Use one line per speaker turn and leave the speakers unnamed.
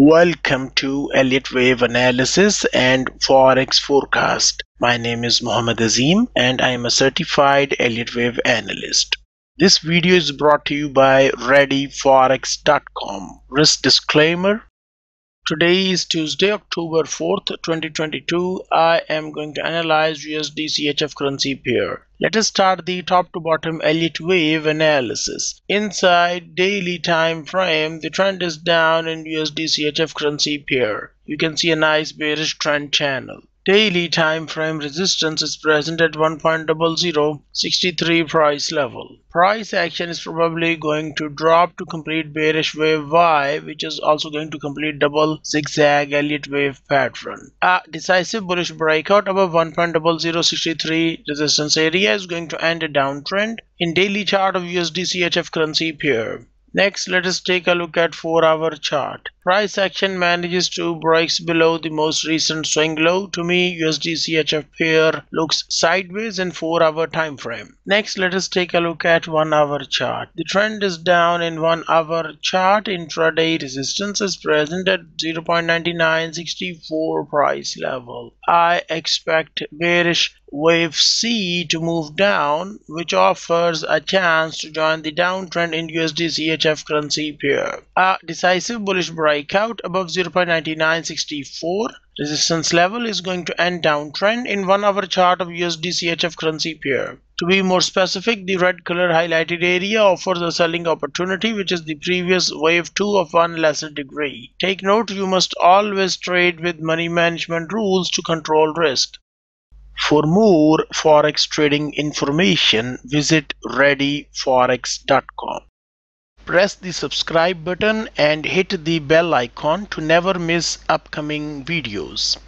Welcome to Elliott Wave Analysis and Forex Forecast. My name is Muhammad Azim and I am a certified Elliott Wave analyst. This video is brought to you by ReadyForex.com. Risk disclaimer Today is Tuesday, October 4th, 2022. I am going to analyze USD CHF currency pair. Let us start the top to bottom Elliott wave analysis. Inside daily time frame, the trend is down in USD CHF currency pair. You can see a nice bearish trend channel. Daily time frame resistance is present at 1.0063 price level. Price action is probably going to drop to complete bearish wave Y which is also going to complete double zigzag Elliott wave pattern. A decisive bullish breakout above 1.0063 resistance area is going to end a downtrend in daily chart of USD currency pair. Next, let us take a look at 4 hour chart. Price action manages to breaks below the most recent swing low. To me, USD CHF pair looks sideways in 4 hour time frame. Next, let us take a look at 1 hour chart. The trend is down in 1 hour chart. Intraday resistance is present at 0.9964 price level. I expect bearish wave C to move down, which offers a chance to join the downtrend in USD CHF currency pair. A decisive bullish breakout above 0.9964 resistance level is going to end downtrend in one hour chart of USD CHF currency pair. To be more specific, the red color highlighted area offers a selling opportunity which is the previous wave 2 of one lesser degree. Take note you must always trade with money management rules to control risk. For more forex trading information, visit readyforex.com. Press the subscribe button and hit the bell icon to never miss upcoming videos.